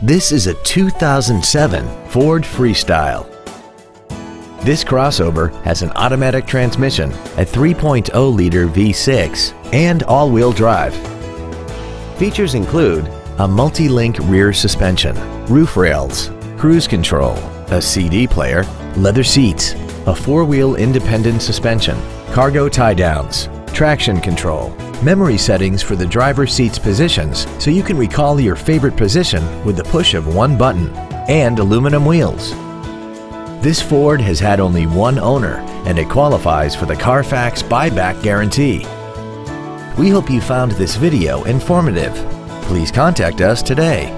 This is a 2007 Ford Freestyle. This crossover has an automatic transmission, a 3.0-liter V6, and all-wheel drive. Features include a multi-link rear suspension, roof rails, cruise control, a CD player, leather seats, a four-wheel independent suspension, cargo tie-downs, traction control, memory settings for the driver's seat's positions so you can recall your favorite position with the push of one button, and aluminum wheels. This Ford has had only one owner and it qualifies for the Carfax buyback guarantee. We hope you found this video informative. Please contact us today.